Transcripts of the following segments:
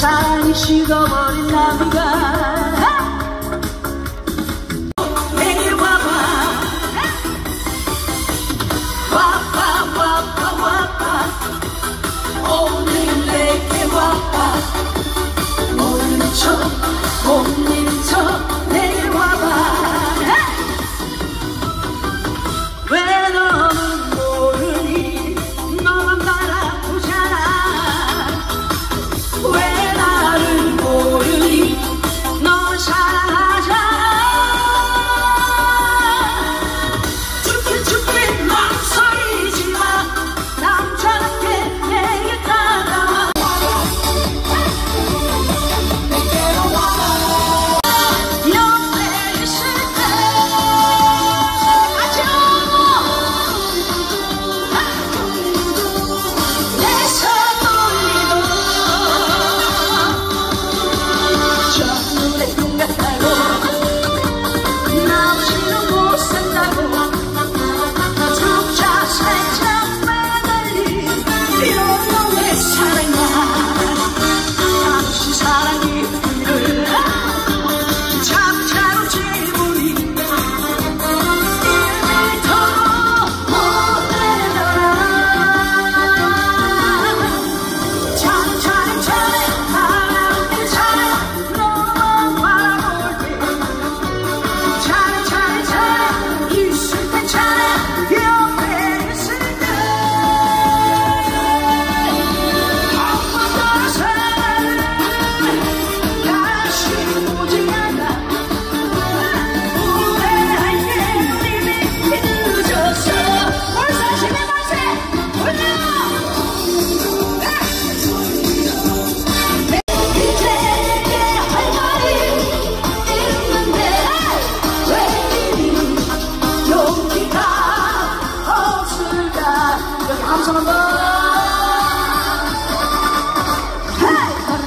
잠시 식어버린 나비가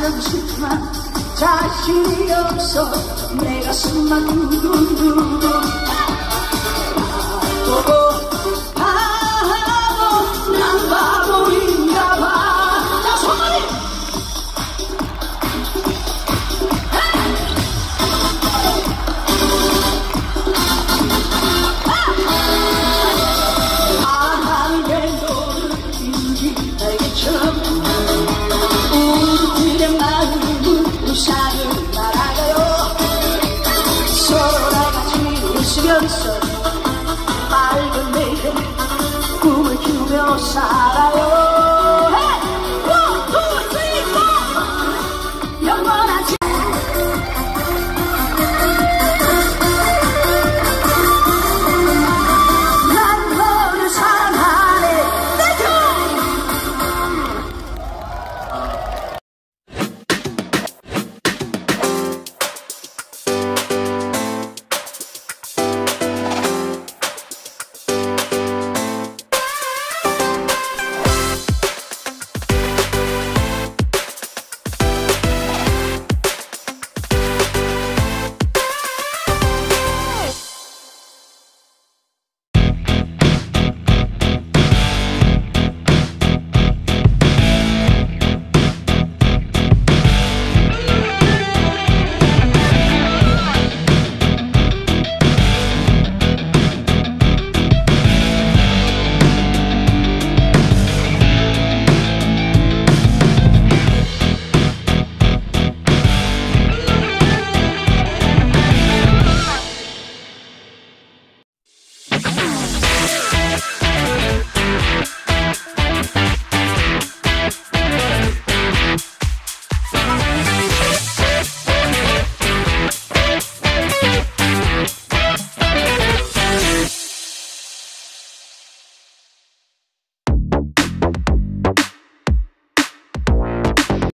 하지만 자신이 없어. 내 가슴만 두근두근. 아, 아, 아,